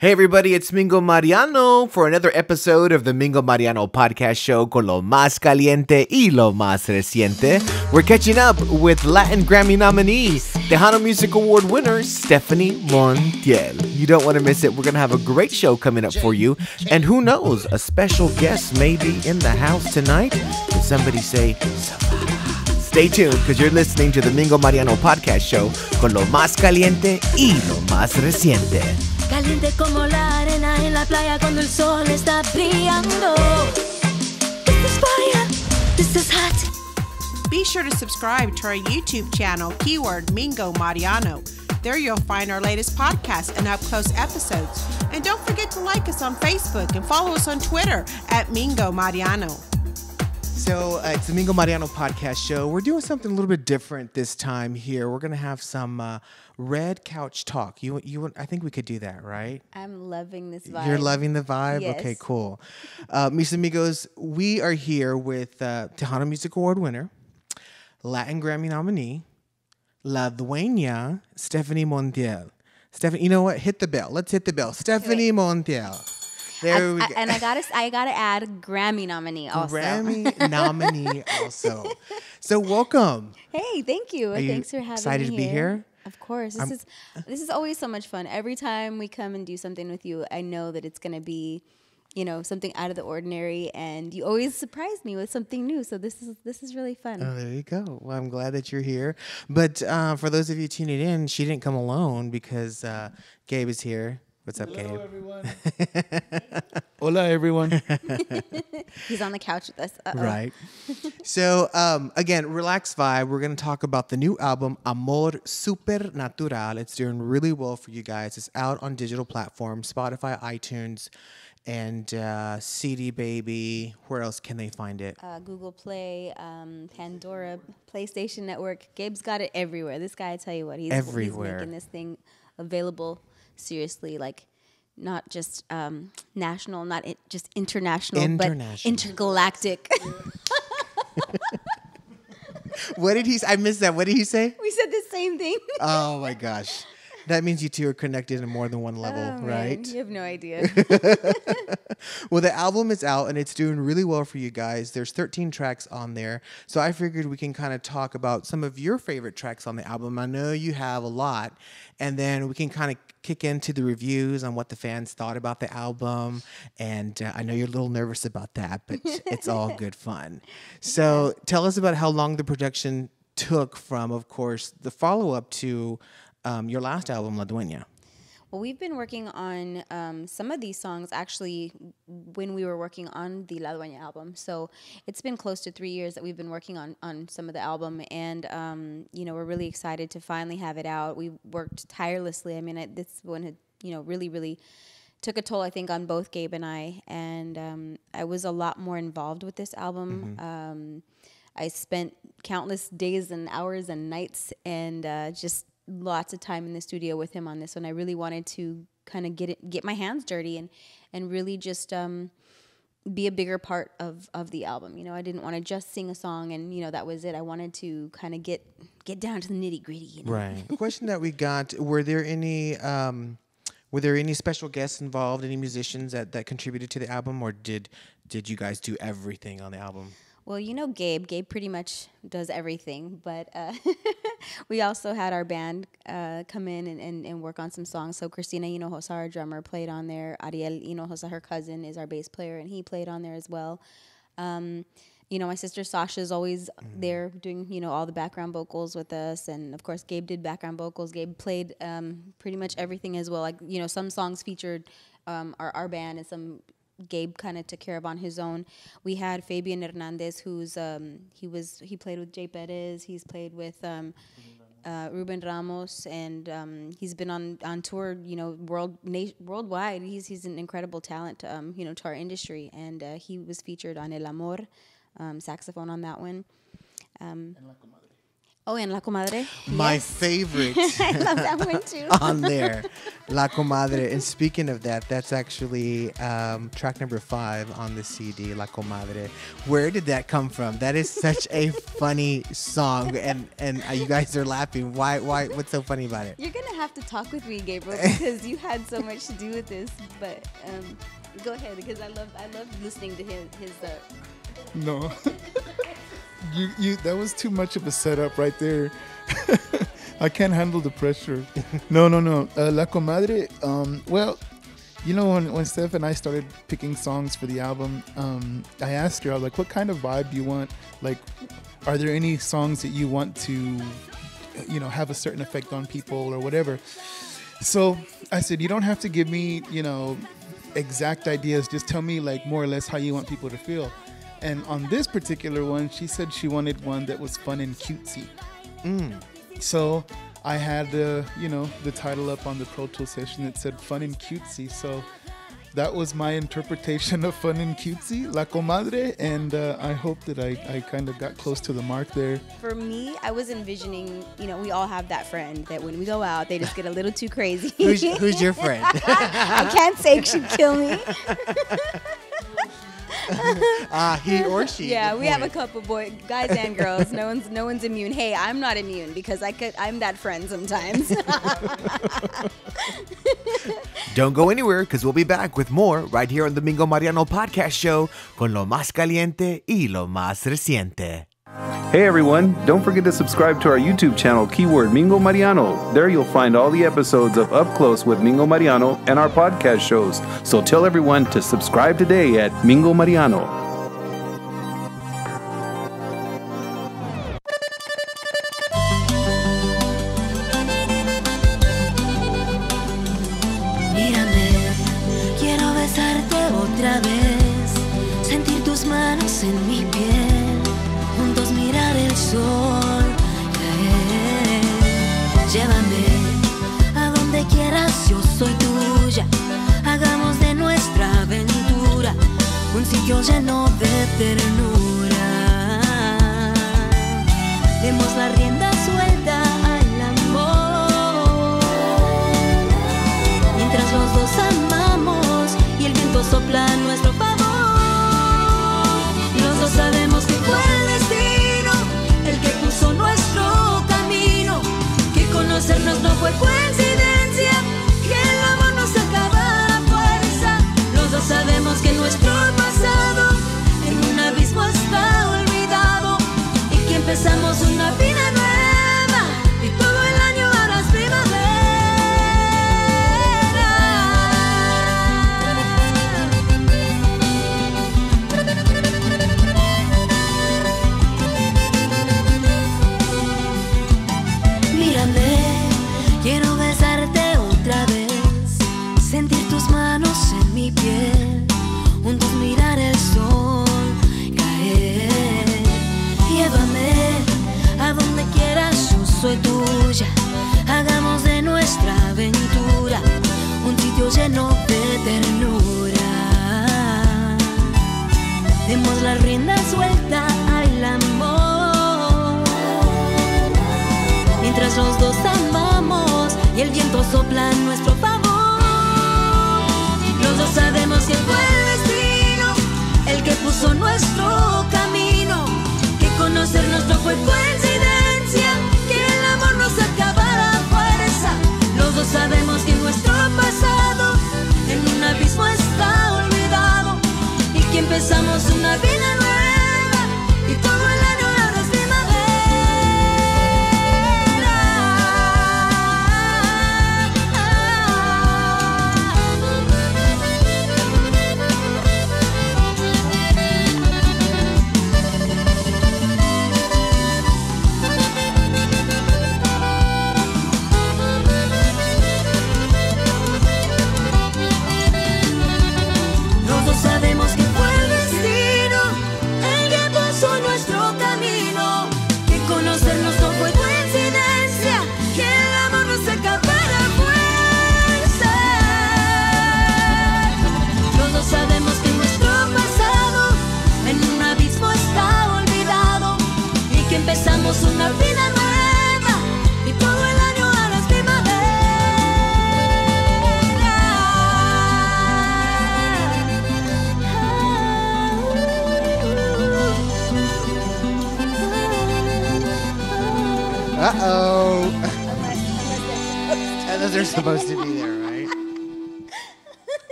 Hey everybody, it's Mingo Mariano for another episode of the Mingo Mariano podcast show con lo más caliente y lo más reciente. We're catching up with Latin Grammy nominee, Tejano Music Award winner Stefani Montiel. You don't want to miss it. We're going to have a great show coming up for you. And who knows, a special guest may be in the house tonight. Did somebody say, Stay tuned because you're listening to the Mingo Mariano podcast show con lo más caliente y lo más reciente. Caliente como la arena en la playa cuando el sol está brillando. This is fire, this is hot. Be sure to subscribe to our YouTube channel, keyword Mingo Mariano. There you'll find our latest podcasts and up close episodes. And don't forget to like us on Facebook and follow us on Twitter at Mingo Mariano. So uh, it's the Mingo Mariano podcast show. We're doing something a little bit different this time here. We're gonna have some uh, red couch talk. You, you, I think we could do that, right? I'm loving this vibe. You're loving the vibe. Yes. Okay, cool. Uh, mis amigos, we are here with uh, Tejano Music Award winner, Latin Grammy nominee, La Dueña Stefani Montiel. Stefani, you know what? Hit the bell. Let's hit the bell. Stefani Montiel. There I- we I- go. and I gotta, I gotta add Grammy nominee also. Grammy nominee also. So welcome. Hey, thank you. Are you Thanks for having excited me Excited to be here? Of course. This is this is always so much fun. Every time we come and do something with you, I know that it's gonna be, you know, something out of the ordinary, and you always surprise me with something new. So this is this is really fun. Oh, there you go. Well, I'm glad that you're here. But uh, for those of you tuning in, she didn't come alone because uh, Gabe is here. What's up, Gabe? everyone. Hola, everyone. He's on the couch with us. Uh-oh. Right. so, um, again, relax vibe. We're going to talk about the new album, Amor Supernatural. It's doing really well for you guys. It's out on digital platforms, Spotify, iTunes, and uh, CD Baby. Where else can they find it? uh, Google Play, um, Pandora, PlayStation Network. Gabe's got it everywhere. This guy, I tell you what, he's, Everywhere. he's making this thing available seriously, like not just um, national, not just international, International. but intergalactic. what did he I missed that. What did he say? we said the same thing. Oh, my gosh. That means you two are connected in more than one level, Oh, man, right? You have no idea. Well, the album is out and it's doing really well for you guys. There's 13 tracks on there. So I figured we can kind of talk about some of your favorite tracks on the album. I know you have a lot. And then we can kind of kick into the reviews on what the fans thought about the album. And uh, I know you're a little nervous about that, but it's all good fun. So tell us about how long the production took from, of course, the follow up to um, your last album, La Dueña. Well, we've been working on um, some of these songs actually when we were working on the La Dueña album. So it's been close to three years that we've been working on, on some of the album. And, um, you know, we're really excited to finally have it out. We worked tirelessly. I mean, I, this one had, you know, really, really took a toll, I think, on both Gabe and I. And um, I was a lot more involved with this album. Um, I spent countless days and hours and nights and uh, just lots of time in the studio with him on this one. I really wanted to kind of get it, get my hands dirty and and really just um, be a bigger part of of the album. You know, I didn't want to just sing a song and you know that was it. I wanted to kind of get get down to the nitty gritty. You know? Right. the question that we got: Were there any um, were there any special guests involved? Any musicians that, that contributed to the album, or did did you guys do everything on the album? Well, you know Gabe. Gabe pretty much does everything, but uh, we also had our band uh, come in and, and, and work on some songs. So Christina Hinojosa, our drummer, played on there. Ariel Hinojosa, her cousin, is our bass player, and he played on there as well. Um, you know, my sister Sasha is always there doing, you know, all the background vocals with us. And of course, Gabe did background vocals. Gabe played um, pretty much everything as well. Like, you know, some songs featured um, our, our band and some Gabe kind of took care of on his own. We had Fabian Hernandez, who's um, he was he played with Jay Perez. He's played with um, uh, Ruben Ramos, and um, he's been on, on tour, you know, world worldwide. He's he's an incredible talent, um, you know, to our industry, and uh, he was featured on El Amor, um, saxophone on that one. Oh, and La Comadre. My Yes. favorite I love that one too. on there, La Comadre. And speaking of that, that's actually um, track number five on the CD, La Comadre. Where did that come from? That is such a funny song, and and uh, you guys are laughing. Why? Why? What's so funny about it? You're gonna have to talk with me, Gabriel, because you had so much to do with this. But um, go ahead, because I love I love listening to his his. Uh, No. you you that was too much of a setup right there. I can't handle the pressure. No, no, no. Uh, La Comadre, um, well, you know, when, when Steph and I started picking songs for the album, um, I asked her, I was like, what kind of vibe do you want? Like, are there any songs that you want to, you know, have a certain effect on people or whatever? So I said, you don't have to give me, you know, exact ideas. Just tell me, like, more or less how you want people to feel. And on this particular one, she said she wanted one that was fun and cutesy. So I had, uh, you know, the title up on the Pro Tool session that said fun and cutesy. So that was my interpretation of fun and cutesy, La Comadre. And uh, I hope that I, I kind of got close to the mark there. for me, I was envisioning, you know, we all have that friend that when we go out, they just get a little too crazy. Who's, who's your friend? I can't say she'd kill me. Ah, he or she. Yeah, Good we have a couple boy guys and girls. No one's no one's immune. Hey, I'm not immune because I could I'm that friend sometimes. Don't go anywhere because we'll be back with more right here on the Mingo Mariano podcast show con lo más caliente y lo más reciente. Hey everyone, don't forget to subscribe to our YouTube channel, keyword Mingo Mariano. There you'll find all the episodes of Up Close with Mingo Mariano and our podcast shows. So tell everyone to subscribe today at Mingo Mariano.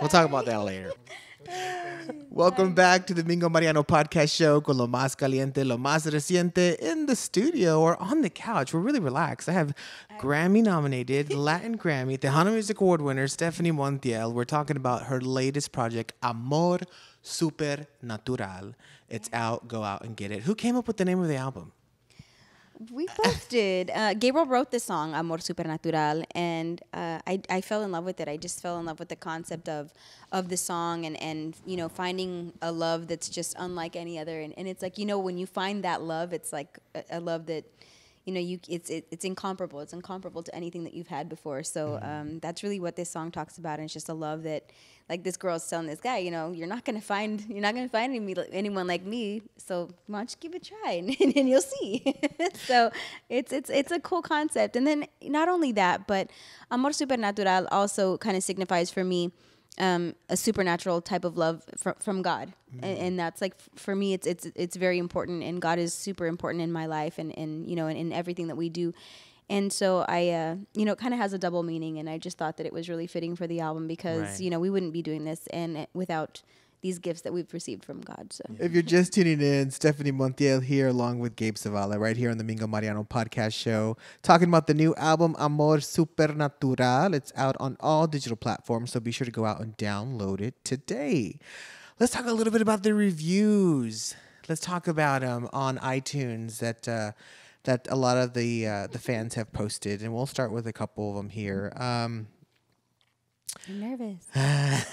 We'll talk about that later. Welcome back to the Mingo Mariano podcast show con lo más caliente, lo más reciente in the studio or on the couch. We're really relaxed. I have Grammy nominated, Latin Grammy, Tejano Music Award winner Stefani Montiel. We're talking about her latest project, Amor Supernatural. It's out. Go out and get it. Who came up with the name of the album? We both did. Uh, Gabriel wrote the song Amor Supernatural, and uh, I, I fell in love with it. I just fell in love with the concept of of the song and, and you know finding a love that's just unlike any other. And, and it's like you know when you find that love, it's like a, a love that you know you it's it, it's incomparable. It's incomparable to anything that you've had before. So um, that's really what this song talks about. And it's just a love that like this girl's telling this guy, you know, you're not gonna find you're not gonna find any, anyone like me. So why don't you give it a try and, and you'll see. so it's it's it's a cool concept. And then not only that, but Amor Supernatural also kind of signifies for me um, a supernatural type of love fr- from God, and, and that's like f- for me, it's it's it's very important, and God is super important in my life, and and you know, in, in everything that we do. And so I, uh, you know, it kind of has a double meaning, and I just thought that it was really fitting for the album because Right. you know we wouldn't be doing this and uh, without these gifts that we've received from God. So If you're just tuning in, Stefani Montiel here, along with Gabe Zavala, right here on the Mingo Mariano podcast show, talking about the new album Amor Supernatural. It's out on all digital platforms, so be sure to go out and download it today. Let's talk a little bit about the reviews. Let's talk about um, on iTunes that uh, that a lot of the uh, the fans have posted, and we'll start with a couple of them here. Um, I'm nervous.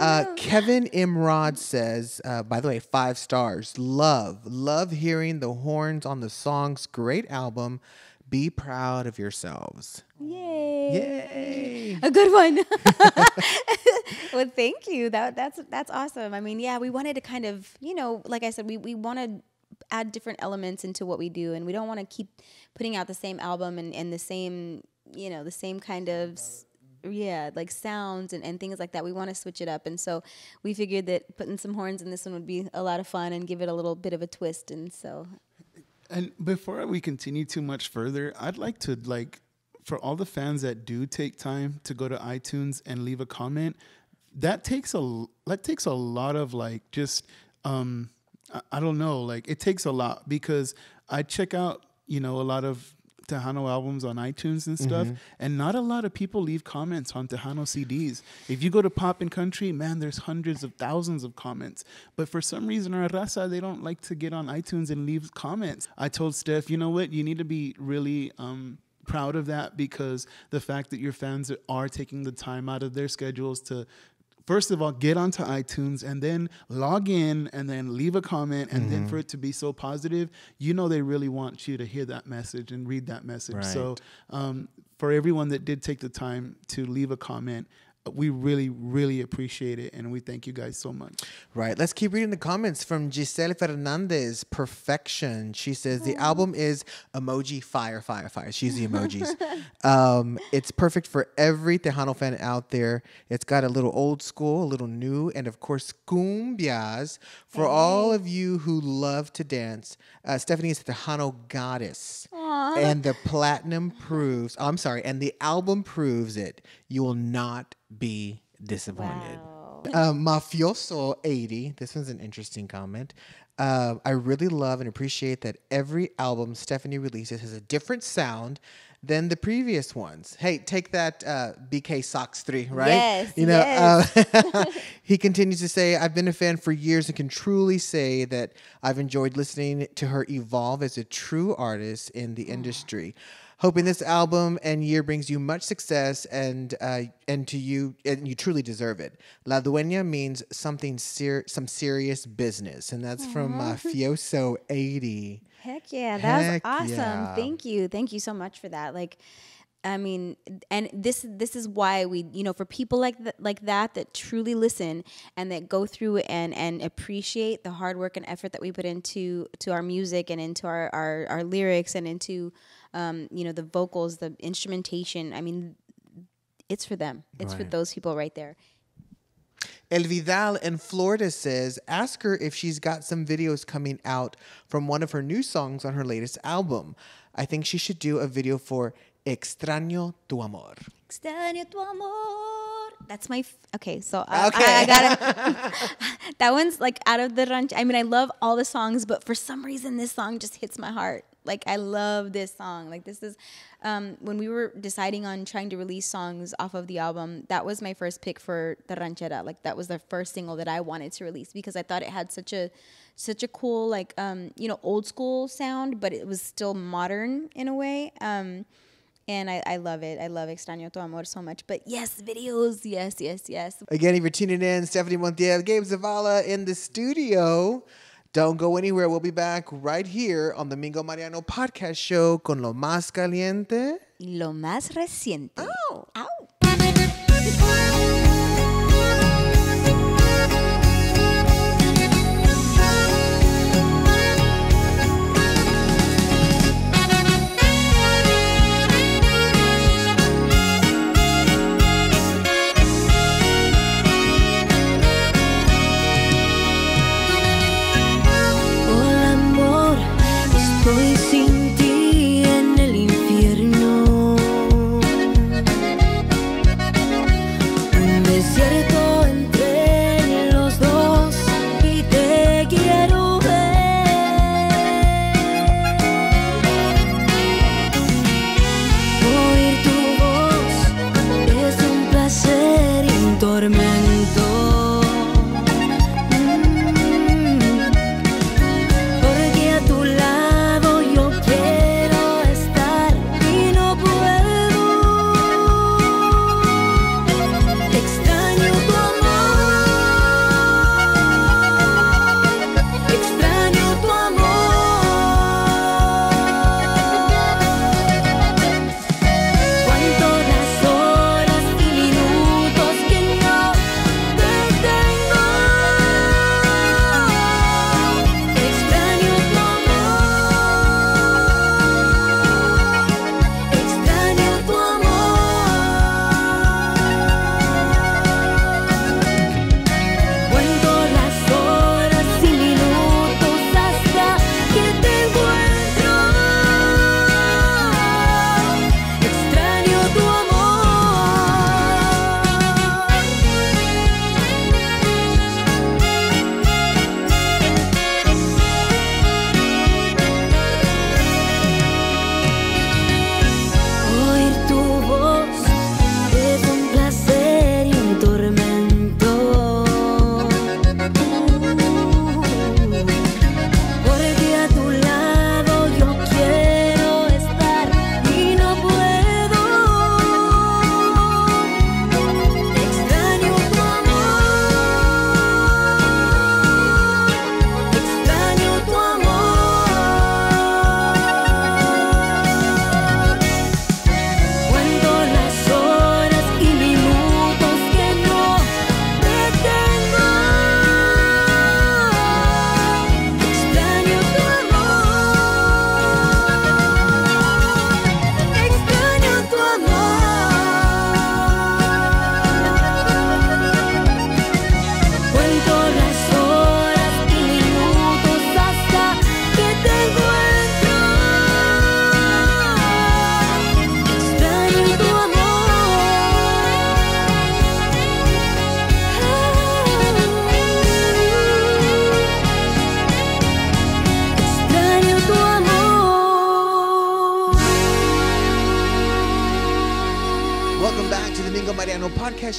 Uh, Kevin Imrod says, uh, by the way, five stars. Love, love hearing the horns on the songs. Great album. Be proud of yourselves. Yay! Yay! A good one. well, thank you. That that's that's awesome. I mean, yeah, we wanted to kind of, you know, like I said, we we want to add different elements into what we do, and we don't want to keep putting out the same album and, and the same, you know, the same kind of. Yeah, like sounds and, and things like that. We want to switch it up. And so we figured that putting some horns in this one would be a lot of fun and give it a little bit of a twist. And so And before we continue too much further, I'd like to like for all the fans that do take time to go to iTunes and leave a comment, that takes a that takes a lot of like just um I, I don't know, like it takes a lot because I check out, you know, a lot of Tejano albums on iTunes and stuff, and not a lot of people leave comments on Tejano CDs. If you go to Pop and Country, man, there's hundreds of thousands of comments. But for some reason, our raza, they don't like to get on iTunes and leave comments. I told Steph, you know what, you need to be really um, proud of that because the fact that your fans are taking the time out of their schedules to first of all get onto iTunes and then log in and then leave a comment and then for it to be so positive, you know they really want you to hear that message and read that message. So um, for everyone that did take the time to leave a comment, we really, really appreciate it and we thank you guys so much. Right. Let's keep reading the comments from Giselle Fernandez. Perfection. She says the album is emoji fire, fire, fire. She's the emojis. um, it's perfect for every Tejano fan out there. It's got a little old school, a little new, and of course, cumbias for all of you who love to dance. Uh, Stefani is the Tejano goddess. And the platinum proves, I'm sorry, and the album proves it. You will not be disappointed. Um, Mafioso 80. This one's an interesting comment. Uh, I really love and appreciate that every album Stefani releases has a different sound than the previous ones. Hey, take that uh, BK Sox 3, right? Yes, You know, yes. uh, he continues to say, I've been a fan for years and can truly say that I've enjoyed listening to her evolve as a true artist in the industry. Hoping this album and year brings you much success and uh, and to you and you truly deserve it. La Dueña means something ser- some serious business, and that's from uh, Fioso eighty. Heck yeah, that Heck was awesome. yeah. Thank you. Thank you so much for that. Like I mean, and this this is why we, you know, for people like th- like that that truly listen and that go through and and appreciate the hard work and effort that we put into to our music and into our our, our lyrics and into um, you know, the vocals, the instrumentation. I mean, it's for them. It's for those people right there. El Vidal in Florida says, ask her if she's got some videos coming out from one of her new songs on her latest album. I think she should do a video for Extraño tu amor. Extraño tu amor. That's my f- okay. So uh, Okay. I, I gotta. that one's like out of the ranch. I mean, I love all the songs, but for some reason, this song just hits my heart. Like I love this song. Like this is um, when we were deciding on trying to release songs off of the album. That was my first pick for the ranchera. Like that was the first single that I wanted to release because I thought it had such a such a cool like um, you know old school sound, but it was still modern in a way. Um, and I, I love it. I love Extraño Tu Amor so much. But yes, videos. Yes, yes, yes. Again, if you're tuning in, Stefani Montiel, Gabe Zavala in the studio. Don't go anywhere. We'll be back right here on the Mingo Mariano podcast show con lo más caliente. Lo más reciente. Oh. Ow. Ow.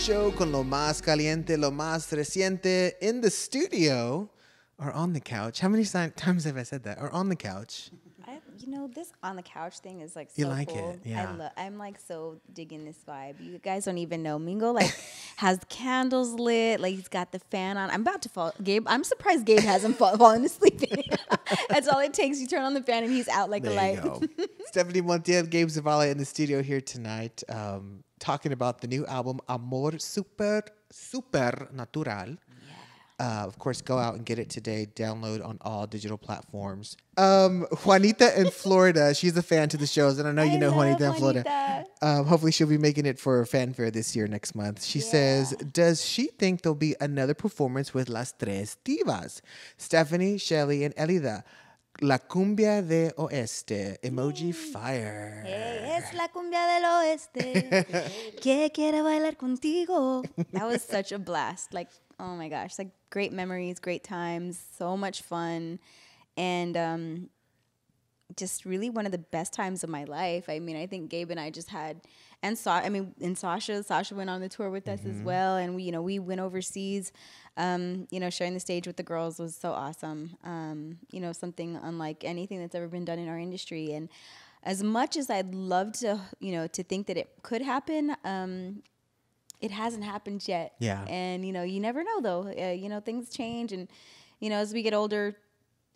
Show con lo más caliente, lo más reciente in the studio or on the couch. How many times have I said that? Or on the couch. I, you know, this on the couch thing is like so You like cool. it, yeah. I lo- I'm like so digging this vibe. You guys don't even know. Mingo like has candles lit. Like he's got the fan on. I'm about to fall. Gabe, I'm surprised Gabe hasn't fall- fallen asleep. That's all it takes. You turn on the fan and he's out like a light. Stefani Montiel, Gabe Zavala in the studio here tonight, um, talking about the new album Amor Super Super Natural. Uh, of course, go out and get it today. Download on all digital platforms. Um, Juanita in Florida, she's a fan to the shows, and I know you I know Juanita in Florida. Juanita. Um, hopefully, she'll be making it for fanfare this year next month. She says, Does she think there'll be another performance with Las Tres Divas? Stefani, Shelly, and Elida. La Cumbia de Oeste, emoji fire. Hey, es la cumbia del oeste que quiere bailar contigo. That was such a blast. Like, oh my gosh, like great memories, great times, so much fun, and um, just really one of the best times of my life. I mean, I think Gabe and I just had, and Sa- I mean, and Sasha, Sasha went on the tour with us as well, and we, you know, we went overseas. Um, you know, sharing the stage with the girls was so awesome. Um, you know, something unlike anything that's ever been done in our industry, and as much as I'd love to, you know, to think that it could happen, um, it hasn't happened yet. Yeah. And you know, you never know though. Uh, you know, things change, and you know, as we get older,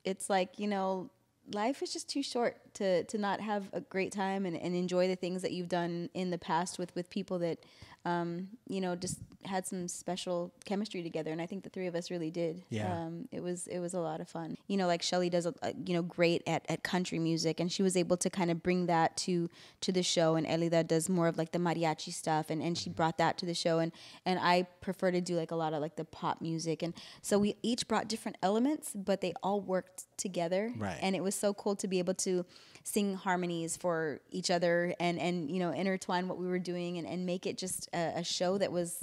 it's like you know, life is just too short to to not have a great time and, and enjoy the things that you've done in the past with with people that um, you know just had some special chemistry together and I think the three of us really did Yeah. um, it was it was a lot of fun you know like Shelly does a, a- you know great at, at country music and she was able to kind of bring that to to the show and Elida does more of like the mariachi stuff and, and she brought that to the show and and I prefer to do like a lot of like the pop music and so we each brought different elements but they all worked together Right. and it was so cool to be able to sing harmonies for each other and and you know intertwine what we were doing and, and make it just a, a show that was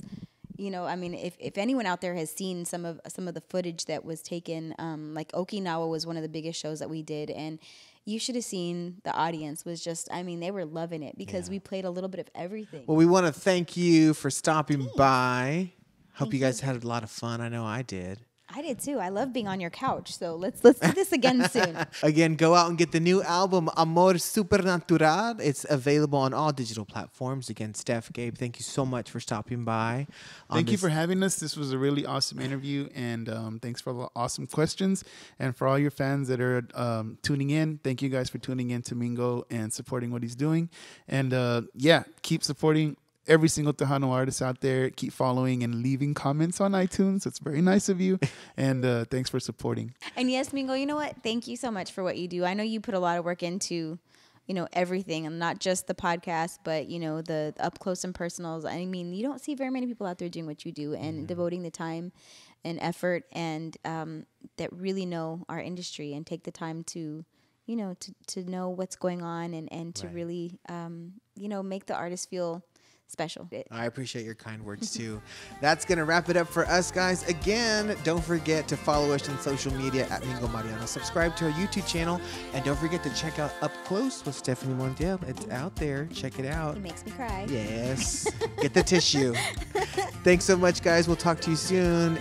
you know i mean if, if anyone out there has seen some of some of the footage that was taken um, like okinawa was one of the biggest shows that we did and you should have seen the audience was just i mean they were loving it because we played a little bit of everything Well, we want to thank you for stopping by. Hope you guys had a lot of fun. I know I did. I did too i love being on your couch so let's let's do this again soon Again, go out and get the new album Amor Supernatural. It's available on all digital platforms. Again, Steph, Gabe, thank you so much for stopping by. Thank you for having us. This was a really awesome interview, and um, thanks for all the awesome questions. And for all your fans that are um, tuning in, thank you guys for tuning in to Mingo and supporting what he's doing. And uh, yeah, keep supporting every single Tejano artist out there. Keep following and leaving comments on iTunes. It's very nice of you. And uh, thanks for supporting. And yes, Mingo, you know what? Thank you so much for what you do. I know you put a lot of work into, you know, everything and not just the podcast, but you know, the, the up close and personals. I mean, you don't see very many people out there doing what you do and devoting the time and effort and um, that really know our industry and take the time to, you know, to, to know what's going on and, and to really, um, you know, make the artist feel special. I appreciate your kind words too. That's going to wrap it up for us, guys. Again, don't forget to follow us on social media at Mingo Mariano. Subscribe to our YouTube channel. And don't forget to check out Up Close with Stefani Montiel. It's out there. Check it out. It makes me cry. Yes. Get the tissue. Thanks so much, guys. We'll talk to you soon.